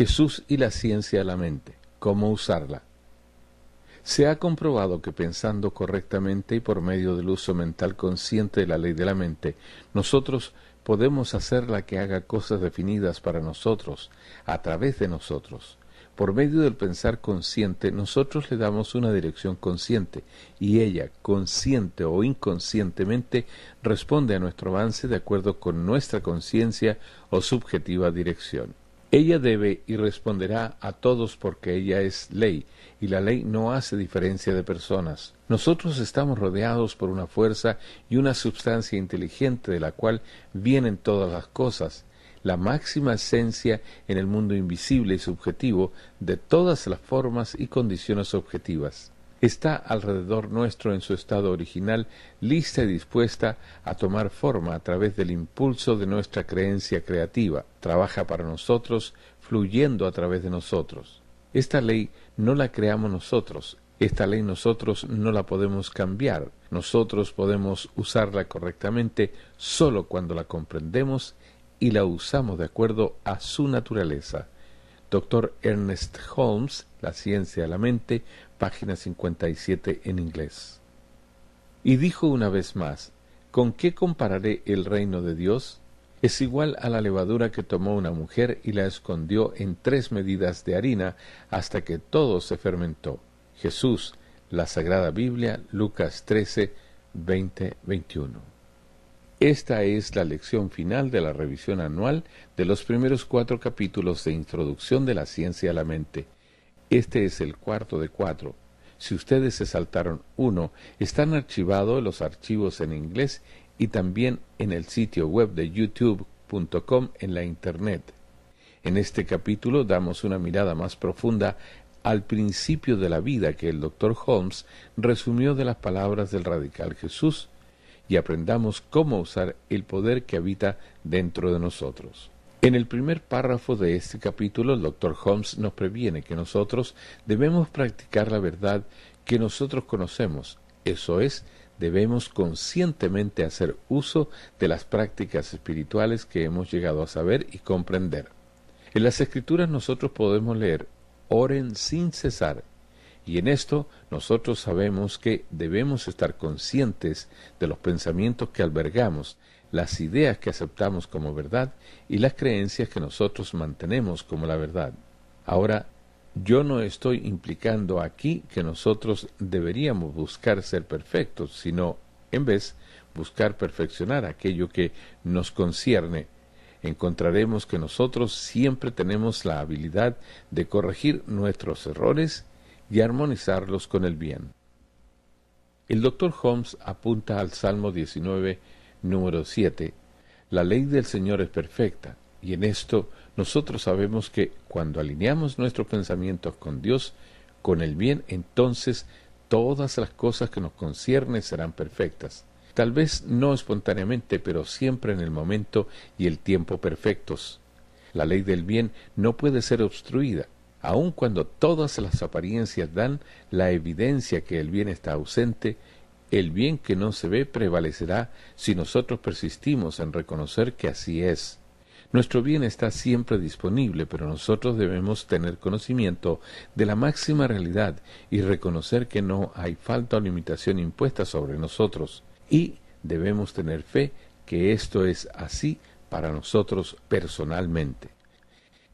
Jesús y la ciencia de la mente. ¿Cómo usarla? Se ha comprobado que pensando correctamente y por medio del uso mental consciente de la ley de la mente, nosotros podemos hacerla que haga cosas definidas para nosotros, a través de nosotros. Por medio del pensar consciente, nosotros le damos una dirección consciente y ella, consciente o inconscientemente, responde a nuestro avance de acuerdo con nuestra conciencia o subjetiva dirección. Ella debe y responderá a todos porque ella es ley, y la ley no hace diferencia de personas. Nosotros estamos rodeados por una fuerza y una substancia inteligente de la cual vienen todas las cosas, la máxima esencia en el mundo invisible y subjetivo de todas las formas y condiciones objetivas. Está alrededor nuestro en su estado original, lista y dispuesta a tomar forma a través del impulso de nuestra creencia creativa. Trabaja para nosotros, fluyendo a través de nosotros. Esta ley no la creamos nosotros, esta ley nosotros no la podemos cambiar, nosotros podemos usarla correctamente solo cuando la comprendemos y la usamos de acuerdo a su naturaleza. Dr. Ernest Holmes, La ciencia de la mente, página 57 en inglés. Y dijo una vez más, ¿con qué compararé el reino de Dios? Es igual a la levadura que tomó una mujer y la escondió en tres medidas de harina hasta que todo se fermentó. Jesús, la Sagrada Biblia, Lucas 13, 20, 21. Esta es la lección final de la revisión anual de los primeros cuatro capítulos de Introducción de la Ciencia a la Mente. Este es el cuarto de cuatro. Si ustedes se saltaron uno, están archivados los archivos en inglés y también en el sitio web de youtube.com en la Internet. En este capítulo damos una mirada más profunda al principio de la vida que el Dr. Holmes resumió de las palabras del radical Jesús y aprendamos cómo usar el poder que habita dentro de nosotros. En el primer párrafo de este capítulo, el Dr. Holmes nos previene que nosotros debemos practicar la verdad que nosotros conocemos, eso es, debemos conscientemente hacer uso de las prácticas espirituales que hemos llegado a saber y comprender. En las escrituras nosotros podemos leer, oren sin cesar, y en esto nosotros sabemos que debemos estar conscientes de los pensamientos que albergamos, las ideas que aceptamos como verdad y las creencias que nosotros mantenemos como la verdad. Ahora, yo no estoy implicando aquí que nosotros deberíamos buscar ser perfectos, sino, en vez, buscar perfeccionar aquello que nos concierne. Encontraremos que nosotros siempre tenemos la habilidad de corregir nuestros errores y armonizarlos con el bien. El doctor Holmes apunta al Salmo 19, número 7. La ley del Señor es perfecta, y en esto nosotros sabemos que cuando alineamos nuestros pensamientos con Dios, con el bien, entonces todas las cosas que nos conciernen serán perfectas. Tal vez no espontáneamente, pero siempre en el momento y el tiempo perfectos. La ley del bien no puede ser obstruida, aun cuando todas las apariencias dan la evidencia que el bien está ausente, el bien que no se ve prevalecerá si nosotros persistimos en reconocer que así es. Nuestro bien está siempre disponible, pero nosotros debemos tener conocimiento de la máxima realidad y reconocer que no hay falta o limitación impuesta sobre nosotros. Y debemos tener fe que esto es así para nosotros personalmente.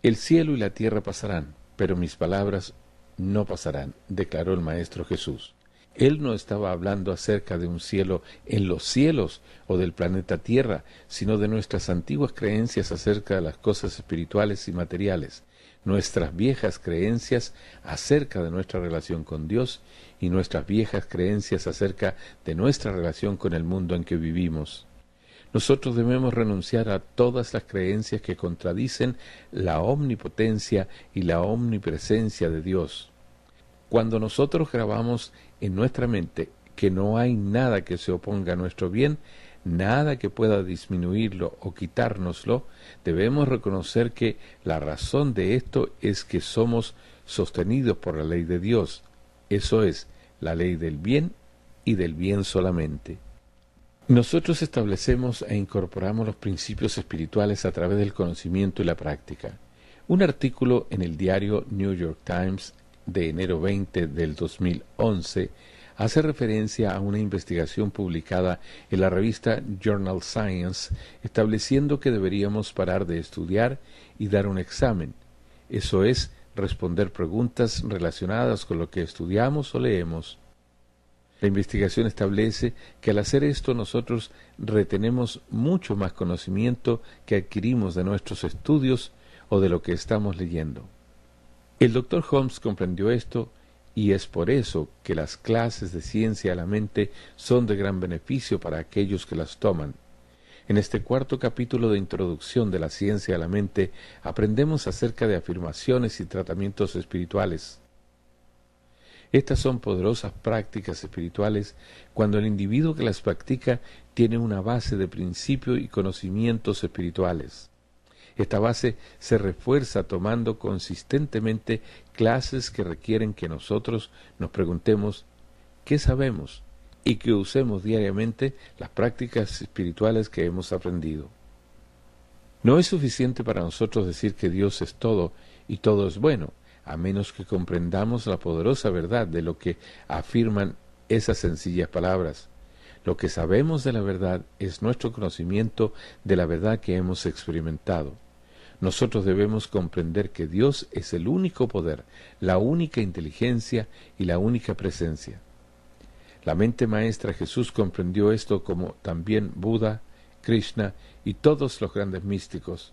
El cielo y la tierra pasarán, pero mis palabras no pasarán, declaró el Maestro Jesús. Él no estaba hablando acerca de un cielo en los cielos o del planeta Tierra, sino de nuestras antiguas creencias acerca de las cosas espirituales y materiales, nuestras viejas creencias acerca de nuestra relación con Dios y nuestras viejas creencias acerca de nuestra relación con el mundo en que vivimos. Nosotros debemos renunciar a todas las creencias que contradicen la omnipotencia y la omnipresencia de Dios. Cuando nosotros grabamos en nuestra mente que no hay nada que se oponga a nuestro bien, nada que pueda disminuirlo o quitárnoslo, debemos reconocer que la razón de esto es que somos sostenidos por la ley de Dios, eso es, la ley del bien y del bien solamente. Nosotros establecemos e incorporamos los principios espirituales a través del conocimiento y la práctica. Un artículo en el diario New York Times de enero 20 del 2011 hace referencia a una investigación publicada en la revista Journal Science estableciendo que deberíamos parar de estudiar y dar un examen, eso es, responder preguntas relacionadas con lo que estudiamos o leemos. La investigación establece que al hacer esto nosotros retenemos mucho más conocimiento que adquirimos de nuestros estudios o de lo que estamos leyendo. El doctor Holmes comprendió esto y es por eso que las clases de ciencia a la mente son de gran beneficio para aquellos que las toman. En este cuarto capítulo de Introducción de la Ciencia a la Mente aprendemos acerca de afirmaciones y tratamientos espirituales. Estas son poderosas prácticas espirituales cuando el individuo que las practica tiene una base de principio y conocimientos espirituales. Esta base se refuerza tomando consistentemente clases que requieren que nosotros nos preguntemos ¿qué sabemos? y que usemos diariamente las prácticas espirituales que hemos aprendido. No es suficiente para nosotros decir que Dios es todo y todo es bueno, a menos que comprendamos la poderosa verdad de lo que afirman esas sencillas palabras. Lo que sabemos de la verdad es nuestro conocimiento de la verdad que hemos experimentado. Nosotros debemos comprender que Dios es el único poder, la única inteligencia y la única presencia. La mente maestra Jesús comprendió esto como también Buda, Krishna y todos los grandes místicos.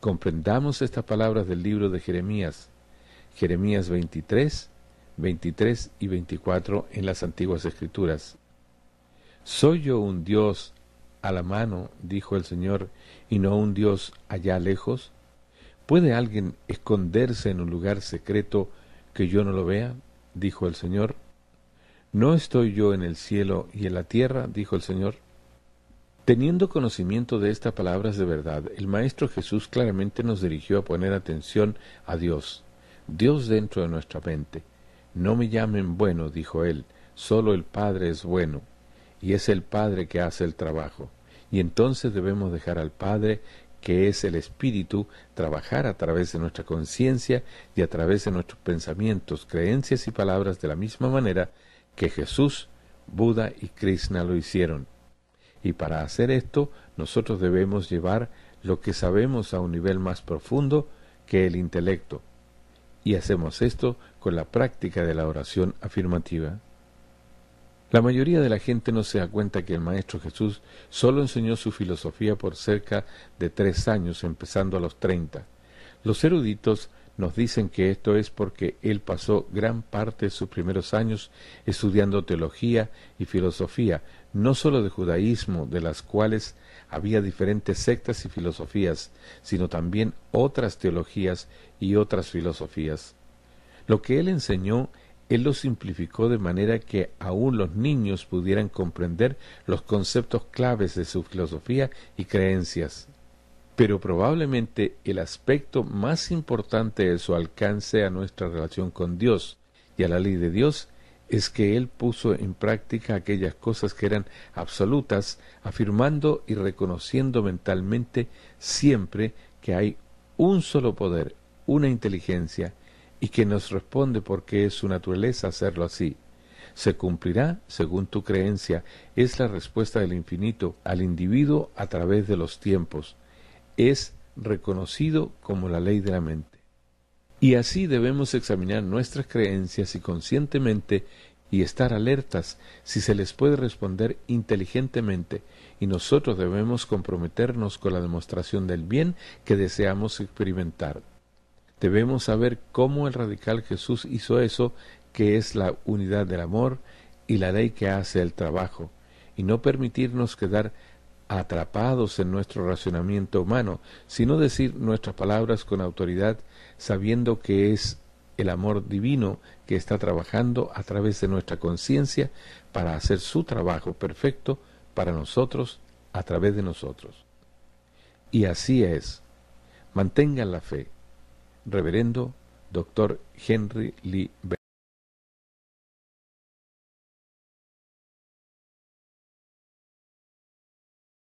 Comprendamos estas palabras del libro de Jeremías, Jeremías 23, 23 y 24 en las antiguas escrituras. ¿Soy yo un Dios a la mano, dijo el Señor, y no un Dios allá lejos? ¿Puede alguien esconderse en un lugar secreto que yo no lo vea? dijo el Señor. ¿No estoy yo en el cielo y en la tierra? dijo el Señor. Teniendo conocimiento de estas palabras de verdad, el Maestro Jesús claramente nos dirigió a poner atención a Dios, Dios dentro de nuestra mente. No me llamen bueno, dijo él, solo el Padre es bueno y es el Padre que hace el trabajo. Y entonces debemos dejar al Padre, que es el Espíritu, trabajar a través de nuestra conciencia y a través de nuestros pensamientos, creencias y palabras de la misma manera que Jesús, Buda y Krishna lo hicieron. Y para hacer esto, nosotros debemos llevar lo que sabemos a un nivel más profundo que el intelecto. Y hacemos esto con la práctica de la oración afirmativa. La mayoría de la gente no se da cuenta que el Maestro Jesús solo enseñó su filosofía por cerca de tres años, empezando a los treinta. Los eruditos nos dicen que esto es porque él pasó gran parte de sus primeros años estudiando teología y filosofía, no sólo de judaísmo, de las cuales había diferentes sectas y filosofías, sino también otras teologías y otras filosofías. Lo que él enseñó él lo simplificó de manera que aún los niños pudieran comprender los conceptos claves de su filosofía y creencias. Pero probablemente el aspecto más importante de su alcance a nuestra relación con Dios y a la ley de Dios es que Él puso en práctica aquellas cosas que eran absolutas, afirmando y reconociendo mentalmente siempre que hay un solo poder, una inteligencia, y que nos responde porque es su naturaleza hacerlo así. Se cumplirá según tu creencia, es la respuesta del infinito al individuo a través de los tiempos. Es reconocido como la ley de la mente. Y así debemos examinar nuestras creencias y conscientemente y estar alertas si se les puede responder inteligentemente, y nosotros debemos comprometernos con la demostración del bien que deseamos experimentar. Debemos saber cómo el radical Jesús hizo eso, que es la unidad del amor y la ley que hace el trabajo, y no permitirnos quedar atrapados en nuestro racionamiento humano, sino decir nuestras palabras con autoridad, sabiendo que es el amor divino que está trabajando a través de nuestra conciencia para hacer su trabajo perfecto para nosotros a través de nosotros. Y así es. Mantengan la fe, Reverendo Dr. Henry Lee